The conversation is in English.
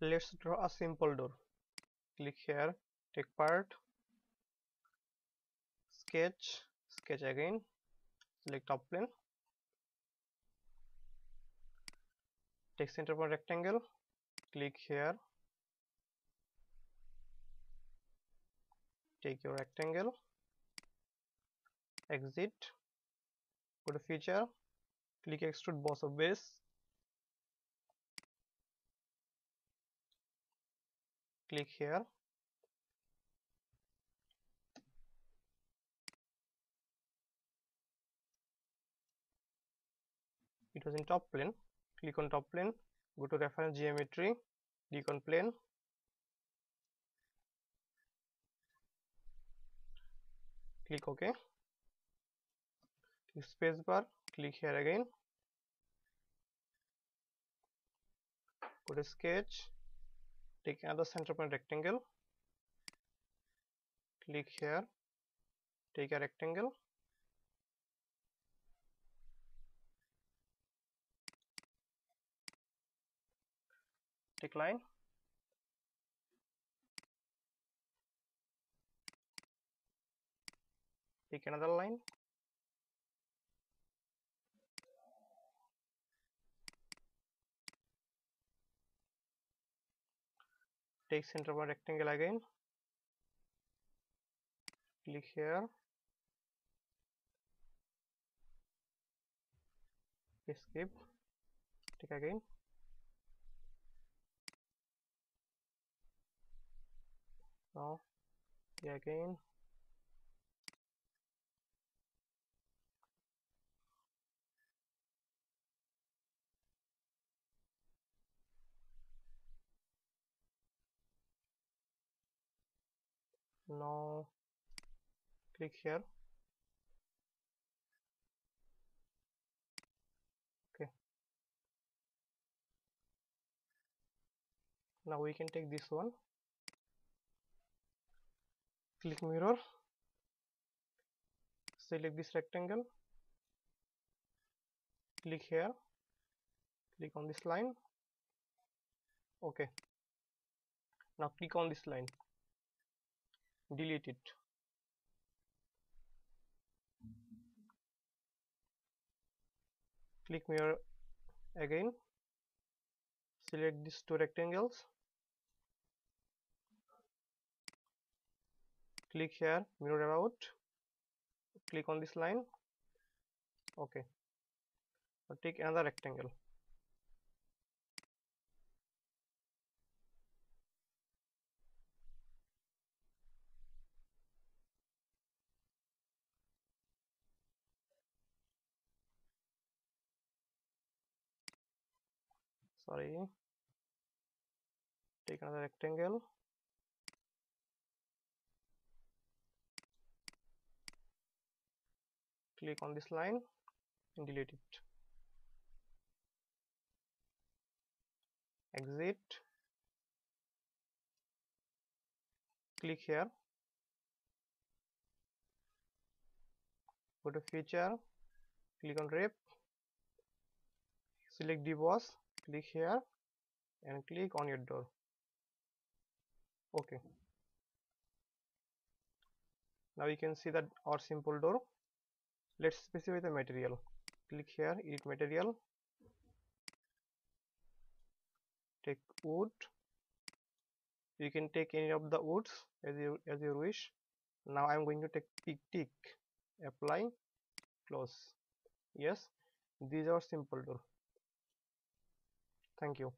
let's draw a simple door. Click here take part. Sketch sketch again. Select top plane take center point rectangle. Click here. Take your rectangle. Exit. Go to feature. Click extrude boss of base click here. It was in top plane. Click on top plane. Go to reference geometry. Click on plane. Click ok. Click spacebar click here again. Go to sketch take another center point rectangle. Click here. Take a rectangle. Take line. Take another line take center point rectangle again. Click here. Escape. Take again. Now again now click here. Okay. Now we can take this one. Click mirror. Select this rectangle. Click here. Click on this line. Okay. Now click on this line delete it. Click mirror again. Select these two rectangles. Click here mirror about click on this line. Okay. Take another rectangle sorry take another rectangle. Click on this line and delete it. Exit. Click here. Go to feature. Click on wrap select deboss click here and click on your door. Okay. Now you can see that our simple door. Let's specify the material. Click here edit material. Take wood. You can take any of the woods as you as you wish. Now i'm going to take tick tick. Apply. Close. Yes. These are simple door thank you